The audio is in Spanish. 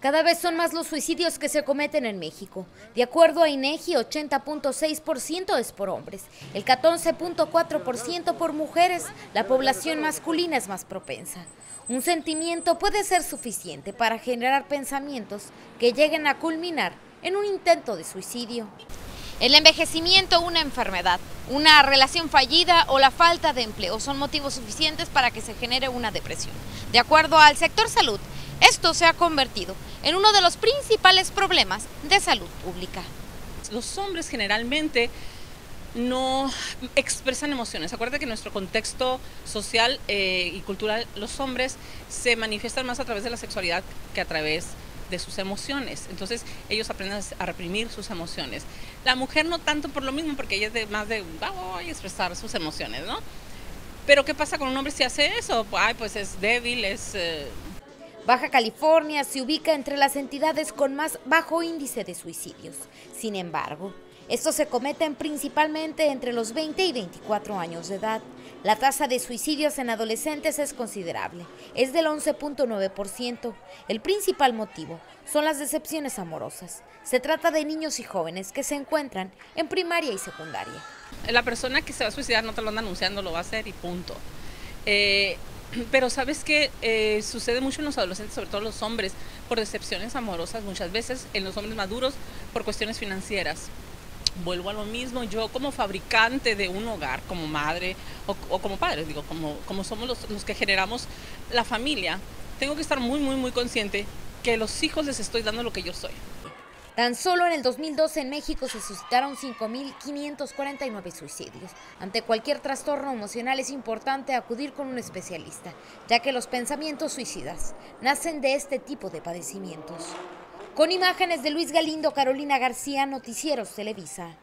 Cada vez son más los suicidios que se cometen en México. De acuerdo a INEGI, 80.6% es por hombres, el 14.4% por mujeres. La población masculina es más propensa. Un sentimiento puede ser suficiente para generar pensamientos que lleguen a culminar en un intento de suicidio. El envejecimiento, una enfermedad, una relación fallida o la falta de empleo son motivos suficientes para que se genere una depresión. De acuerdo al sector salud, esto se ha convertido en uno de los principales problemas de salud pública. Los hombres generalmente no expresan emociones. Acuérdate que en nuestro contexto social eh, y cultural los hombres se manifiestan más a través de la sexualidad que a través de sus emociones. Entonces ellos aprenden a reprimir sus emociones. La mujer no tanto por lo mismo, porque ella es de, más de voy a expresar sus emociones, ¿no? Pero ¿qué pasa con un hombre si hace eso? Ay, pues es débil, es... Eh, Baja California se ubica entre las entidades con más bajo índice de suicidios. Sin embargo, estos se cometen principalmente entre los 20 y 24 años de edad. La tasa de suicidios en adolescentes es considerable, es del 11.9%. El principal motivo son las decepciones amorosas. Se trata de niños y jóvenes que se encuentran en primaria y secundaria. La persona que se va a suicidar no te lo anda anunciando, lo va a hacer y punto. Eh, pero sabes que eh, sucede mucho en los adolescentes, sobre todo los hombres, por decepciones amorosas muchas veces, en los hombres maduros por cuestiones financieras. Vuelvo a lo mismo, yo como fabricante de un hogar, como madre o, como padre, digo, como, como somos los, los que generamos la familia, tengo que estar muy, muy, muy consciente que los hijos les estoy dando lo que yo soy. Tan solo en el 2012 en México se suscitaron 5.549 suicidios. Ante cualquier trastorno emocional es importante acudir con un especialista, ya que los pensamientos suicidas nacen de este tipo de padecimientos. Con imágenes de Luis Galindo, Carolina García, Noticieros Televisa.